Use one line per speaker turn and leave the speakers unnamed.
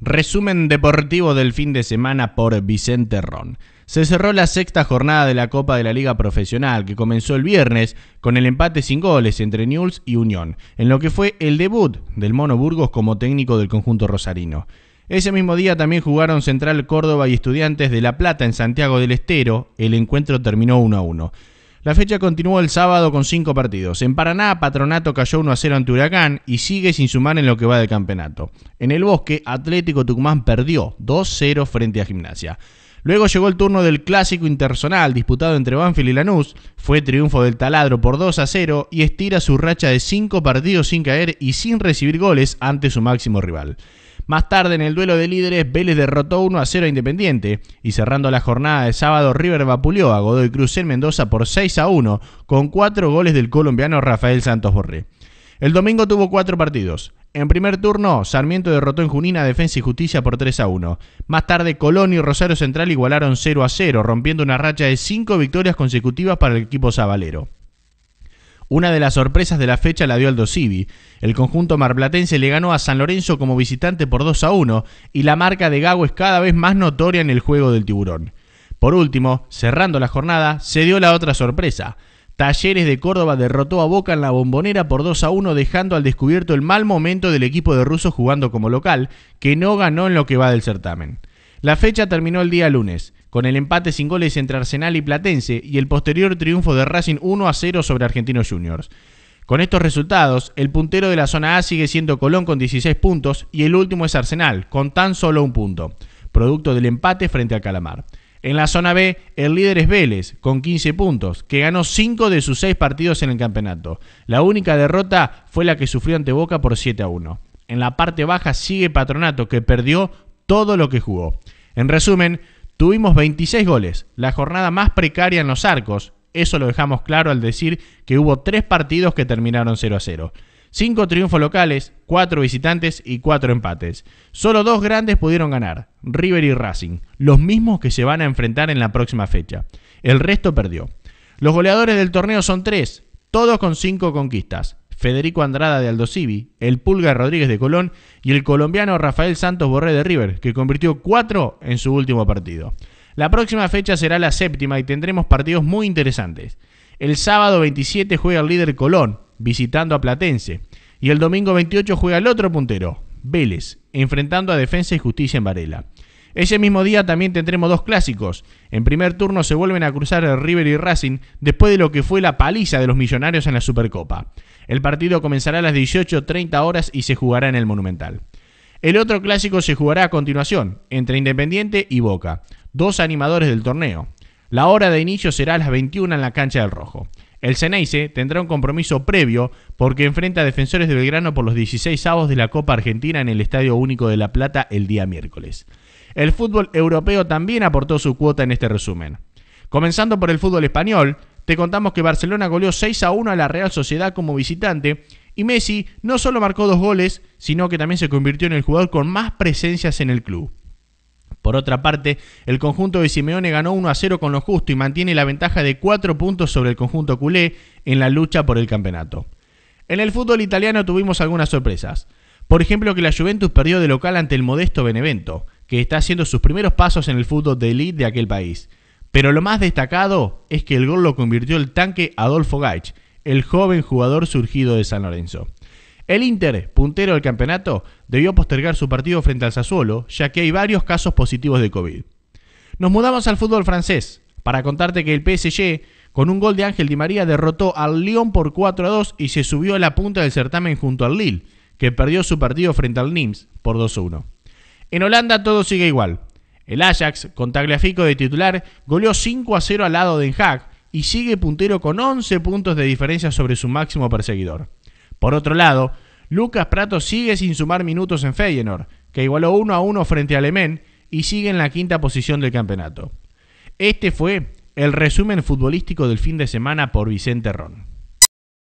Resumen deportivo del fin de semana por Vicente Ron. Se cerró la sexta jornada de la Copa de la Liga Profesional, que comenzó el viernes con el empate sin goles entre Newell's y Unión, en lo que fue el debut del Mono Burgos como técnico del conjunto rosarino. Ese mismo día también jugaron Central Córdoba y Estudiantes de La Plata en Santiago del Estero. El encuentro terminó 1 a 1. La fecha continuó el sábado con cinco partidos. En Paraná, Patronato cayó 1 a 0 ante Huracán y sigue sin sumar en lo que va del campeonato. En el Bosque, Atlético Tucumán perdió 2-0 frente a Gimnasia. Luego llegó el turno del clásico intersonal disputado entre Banfield y Lanús. Fue triunfo del taladro por 2 a 0 y estira su racha de cinco partidos sin caer y sin recibir goles ante su máximo rival. Más tarde en el duelo de líderes, Vélez derrotó 1 a 0 a Independiente y cerrando la jornada de sábado, River vapuleó a Godoy Cruz en Mendoza por 6 a 1 con cuatro goles del colombiano Rafael Santos Borré. El domingo tuvo cuatro partidos. En primer turno, Sarmiento derrotó en Junina Defensa y Justicia por 3 a 1. Más tarde, Colón y Rosario Central igualaron 0 a 0, rompiendo una racha de cinco victorias consecutivas para el equipo sabalero. Una de las sorpresas de la fecha la dio Aldo Civi. El conjunto marplatense le ganó a San Lorenzo como visitante por 2 a 1 y la marca de Gago es cada vez más notoria en el juego del tiburón. Por último, cerrando la jornada, se dio la otra sorpresa. Talleres de Córdoba derrotó a Boca en la bombonera por 2 a 1 dejando al descubierto el mal momento del equipo de Russo jugando como local, que no ganó en lo que va del certamen. La fecha terminó el día lunes con el empate sin goles entre Arsenal y Platense y el posterior triunfo de Racing 1 a 0 sobre Argentinos Juniors. Con estos resultados, el puntero de la zona A sigue siendo Colón con 16 puntos y el último es Arsenal, con tan solo un punto, producto del empate frente al Calamar. En la zona B, el líder es Vélez, con 15 puntos, que ganó 5 de sus 6 partidos en el campeonato. La única derrota fue la que sufrió ante Boca por 7 a 1. En la parte baja sigue Patronato, que perdió todo lo que jugó. En resumen, Tuvimos 26 goles, la jornada más precaria en los arcos. Eso lo dejamos claro al decir que hubo tres partidos que terminaron 0 a 0. Cinco triunfos locales, cuatro visitantes y cuatro empates. Solo dos grandes pudieron ganar, River y Racing, los mismos que se van a enfrentar en la próxima fecha. El resto perdió. Los goleadores del torneo son tres, todos con cinco conquistas. Federico Andrada de Aldosivi, el Pulga Rodríguez de Colón y el colombiano Rafael Santos Borré de River, que convirtió cuatro en su último partido. La próxima fecha será la séptima y tendremos partidos muy interesantes. El sábado 27 juega el líder Colón, visitando a Platense, y el domingo 28 juega el otro puntero, Vélez, enfrentando a Defensa y Justicia en Varela. Ese mismo día también tendremos dos clásicos. En primer turno se vuelven a cruzar el River y Racing después de lo que fue la paliza de los millonarios en la Supercopa. El partido comenzará a las 18.30 horas y se jugará en el Monumental. El otro clásico se jugará a continuación, entre Independiente y Boca, dos animadores del torneo. La hora de inicio será a las 21 en la cancha del Rojo. El Ceneice tendrá un compromiso previo porque enfrenta a Defensores de Belgrano por los 16 avos de la Copa Argentina en el Estadio Único de La Plata el día miércoles. El fútbol europeo también aportó su cuota en este resumen. Comenzando por el fútbol español, te contamos que Barcelona goleó 6 a 1 a la Real Sociedad como visitante y Messi no solo marcó dos goles, sino que también se convirtió en el jugador con más presencias en el club. Por otra parte, el conjunto de Simeone ganó 1 a 0 con lo justo y mantiene la ventaja de 4 puntos sobre el conjunto culé en la lucha por el campeonato. En el fútbol italiano tuvimos algunas sorpresas. Por ejemplo, que la Juventus perdió de local ante el modesto Benevento, que está haciendo sus primeros pasos en el fútbol de elite de aquel país. Pero lo más destacado es que el gol lo convirtió el tanque Adolfo Gaich, el joven jugador surgido de San Lorenzo. El Inter, puntero del campeonato, debió postergar su partido frente al Sassuolo, ya que hay varios casos positivos de COVID. Nos mudamos al fútbol francés, para contarte que el PSG, con un gol de Ángel Di María, derrotó al Lyon por 4 a 2 y se subió a la punta del certamen junto al Lille, que perdió su partido frente al Nims por 2 a 1. En Holanda todo sigue igual. El Ajax, con Tagliafico de titular, goleó 5 a 0 al lado de Den y sigue puntero con 11 puntos de diferencia sobre su máximo perseguidor. Por otro lado, Lucas Prato sigue sin sumar minutos en Feyenoord, que igualó 1 a 1 frente a Alemán y sigue en la quinta posición del campeonato. Este fue el resumen futbolístico del fin de semana por Vicente Ron.